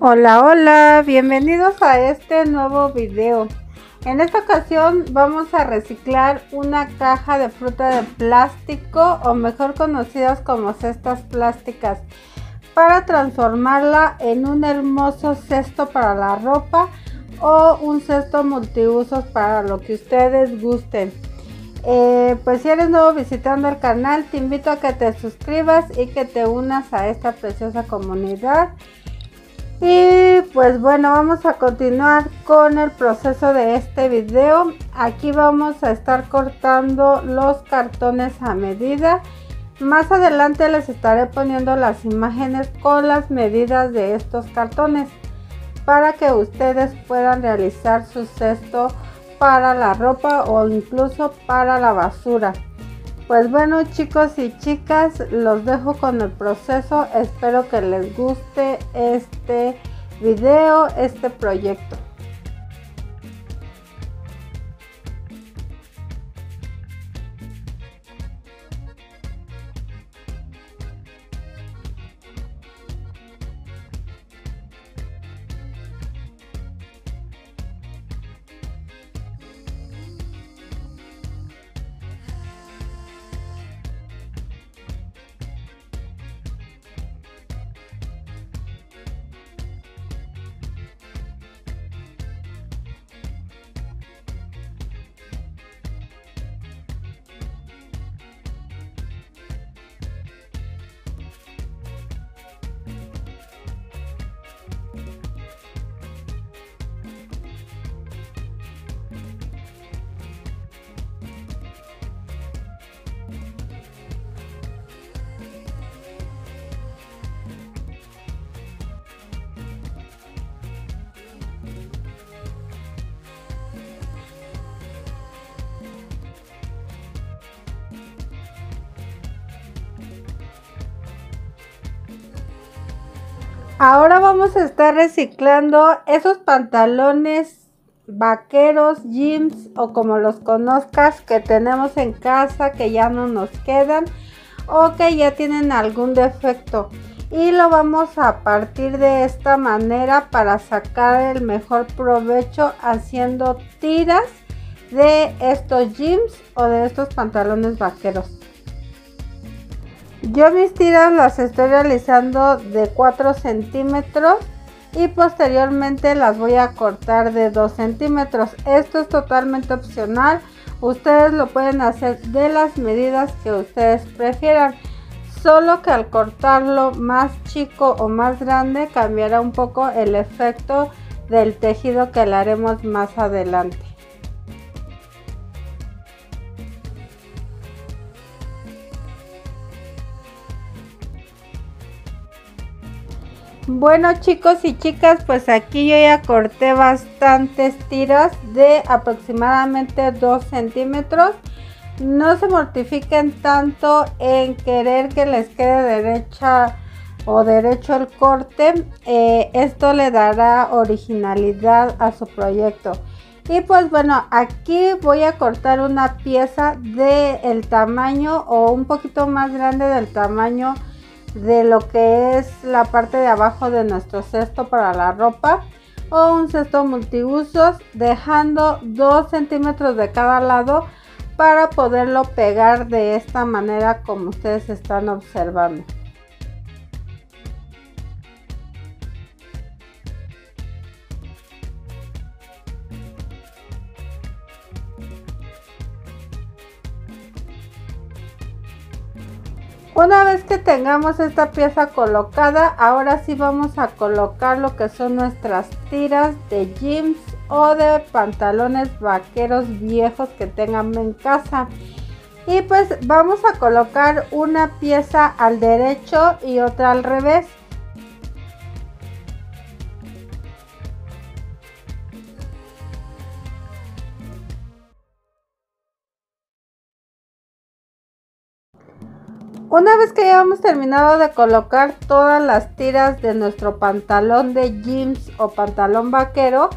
Hola, hola, bienvenidos a este nuevo video. En esta ocasión vamos a reciclar una caja de fruta de plástico o mejor conocidas como cestas plásticas para transformarla en un hermoso cesto para la ropa o un cesto multiusos para lo que ustedes gusten. Eh, pues si eres nuevo visitando el canal, te invito a que te suscribas y que te unas a esta preciosa comunidad. Y pues bueno, vamos a continuar con el proceso de este video. Aquí vamos a estar cortando los cartones a medida. Más adelante les estaré poniendo las imágenes con las medidas de estos cartones para que ustedes puedan realizar su cesto para la ropa o incluso para la basura. Pues bueno chicos y chicas, los dejo con el proceso. Espero que les guste este video, este proyecto. Ahora vamos a estar reciclando esos pantalones vaqueros, jeans o como los conozcas que tenemos en casa que ya no nos quedan o que ya tienen algún defecto. Y lo vamos a partir de esta manera para sacar el mejor provecho haciendo tiras de estos jeans o de estos pantalones vaqueros yo mis tiras las estoy realizando de 4 centímetros y posteriormente las voy a cortar de 2 centímetros. Esto es totalmente opcional. Ustedes lo pueden hacer de las medidas que ustedes prefieran. Solo que al cortarlo más chico o más grande cambiará un poco el efecto del tejido que le haremos más adelante. Bueno chicos y chicas, pues aquí yo ya corté bastantes tiras de aproximadamente 2 centímetros. No se mortifiquen tanto en querer que les quede derecha o derecho el corte. Eh, esto le dará originalidad a su proyecto. Y pues bueno, aquí voy a cortar una pieza del el tamaño o un poquito más grande del tamaño de lo que es la parte de abajo de nuestro cesto para la ropa o un cesto multiusos dejando 2 centímetros de cada lado para poderlo pegar de esta manera como ustedes están observando Una vez que tengamos esta pieza colocada, ahora sí vamos a colocar lo que son nuestras tiras de jeans o de pantalones vaqueros viejos que tengan en casa. Y pues vamos a colocar una pieza al derecho y otra al revés. Una vez que ya hemos terminado de colocar todas las tiras de nuestro pantalón de jeans o pantalón vaquero,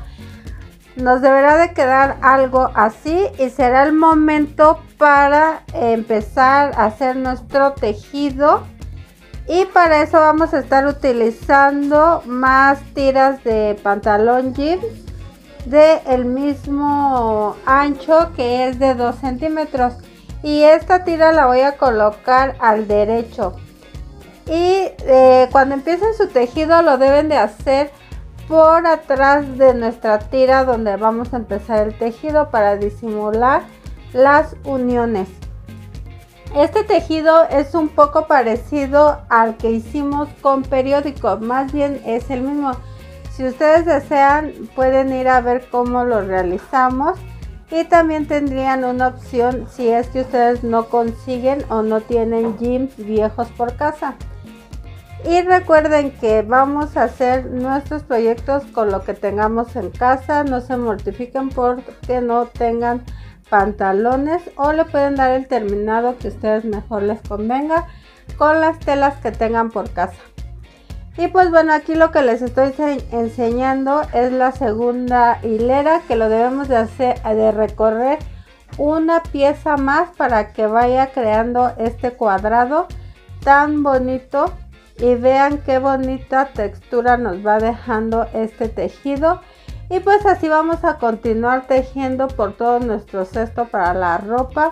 nos deberá de quedar algo así y será el momento para empezar a hacer nuestro tejido. Y para eso vamos a estar utilizando más tiras de pantalón jeans de el mismo ancho que es de 2 centímetros y esta tira la voy a colocar al derecho. Y eh, cuando empiecen su tejido lo deben de hacer por atrás de nuestra tira donde vamos a empezar el tejido para disimular las uniones. Este tejido es un poco parecido al que hicimos con periódico, más bien es el mismo. Si ustedes desean pueden ir a ver cómo lo realizamos y también tendrían una opción si es que ustedes no consiguen o no tienen jeans viejos por casa. Y recuerden que vamos a hacer nuestros proyectos con lo que tengamos en casa, no se mortifiquen porque no tengan pantalones o le pueden dar el terminado que ustedes mejor les convenga con las telas que tengan por casa. Y pues bueno, aquí lo que les estoy enseñando es la segunda hilera que lo debemos de hacer de recorrer una pieza más para que vaya creando este cuadrado tan bonito y vean qué bonita textura nos va dejando este tejido y pues así vamos a continuar tejiendo por todo nuestro cesto para la ropa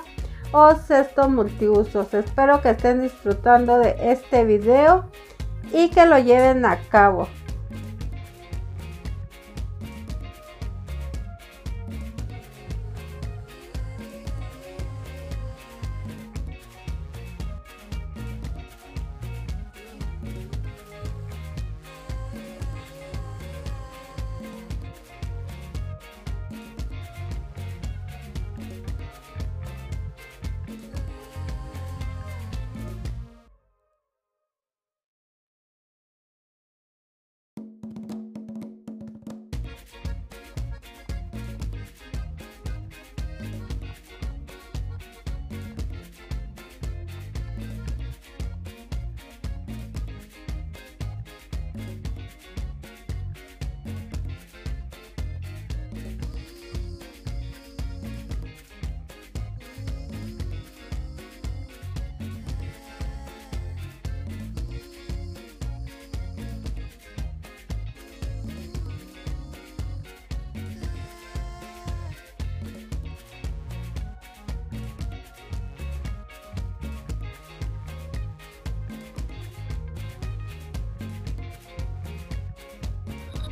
o cesto multiusos. Espero que estén disfrutando de este video y que lo lleven a cabo.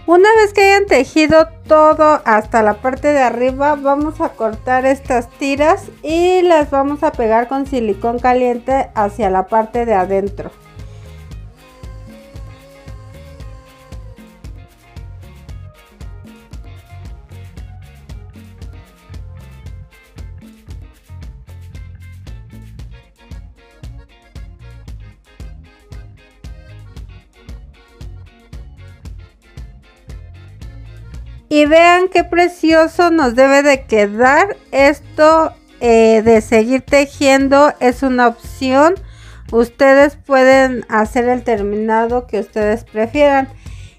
Una vez que hayan tejido todo hasta la parte de arriba, vamos a cortar estas tiras y las vamos a pegar con silicón caliente hacia la parte de adentro. Y vean qué precioso nos debe de quedar. Esto eh, de seguir tejiendo es una opción. Ustedes pueden hacer el terminado que ustedes prefieran.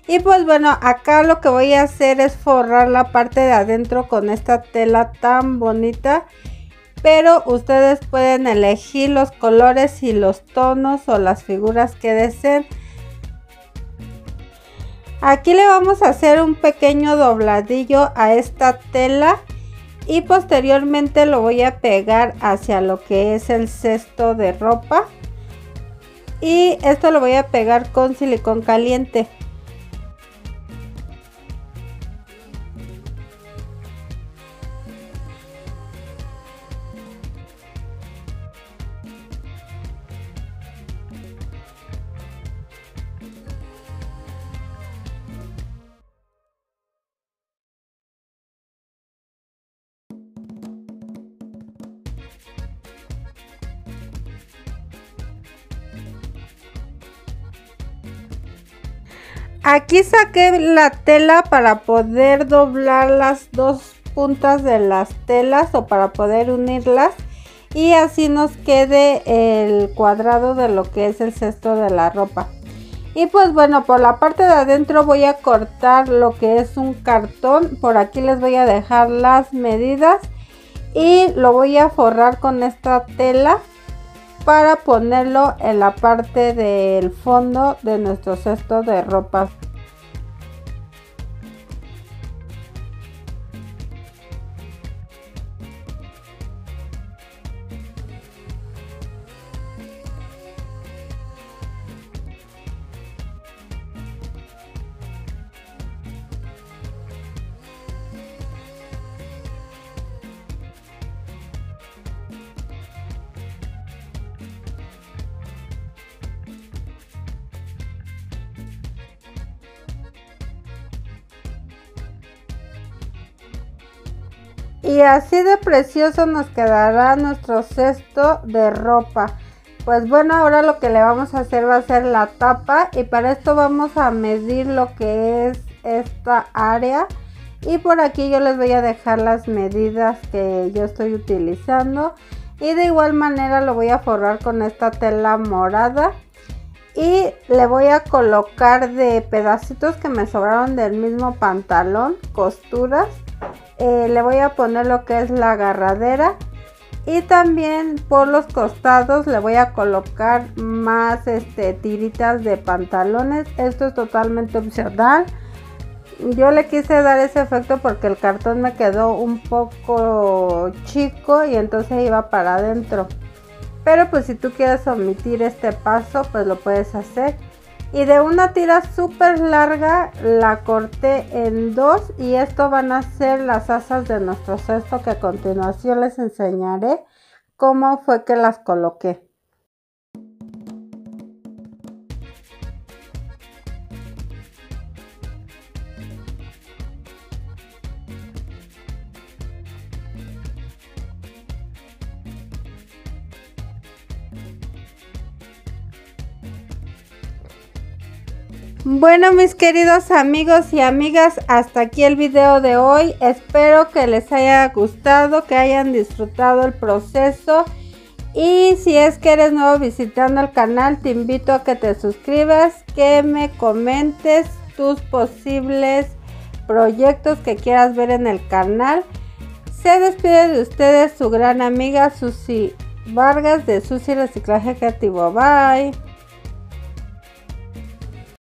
Y pues bueno, acá lo que voy a hacer es forrar la parte de adentro con esta tela tan bonita. Pero ustedes pueden elegir los colores y los tonos o las figuras que deseen. Aquí le vamos a hacer un pequeño dobladillo a esta tela y posteriormente lo voy a pegar hacia lo que es el cesto de ropa. Y esto lo voy a pegar con silicón caliente Aquí saqué la tela para poder doblar las dos puntas de las telas o para poder unirlas y así nos quede el cuadrado de lo que es el cesto de la ropa. Y pues bueno, por la parte de adentro voy a cortar lo que es un cartón. Por aquí les voy a dejar las medidas. Y lo voy a forrar con esta tela para ponerlo en la parte del fondo de nuestro cesto de ropa. Y así de precioso nos quedará nuestro cesto de ropa. Pues bueno, ahora lo que le vamos a hacer va a ser la tapa y para esto vamos a medir lo que es esta área. Y por aquí yo les voy a dejar las medidas que yo estoy utilizando. Y de igual manera lo voy a forrar con esta tela morada. Y le voy a colocar de pedacitos que me sobraron del mismo pantalón, costuras eh, le voy a poner lo que es la agarradera. Y también por los costados le voy a colocar más este, tiritas de pantalones. Esto es totalmente opcional. Yo le quise dar ese efecto porque el cartón me quedó un poco chico y entonces iba para adentro. Pero pues si tú quieres omitir este paso pues lo puedes hacer y de una tira súper larga la corté en dos y esto van a ser las asas de nuestro cesto que a continuación les enseñaré cómo fue que las coloqué. Bueno mis queridos amigos y amigas, hasta aquí el video de hoy. Espero que les haya gustado, que hayan disfrutado el proceso. Y si es que eres nuevo visitando el canal, te invito a que te suscribas, que me comentes tus posibles proyectos que quieras ver en el canal. Se despide de ustedes su gran amiga Susi Vargas de Susi Reciclaje Creativo. Bye.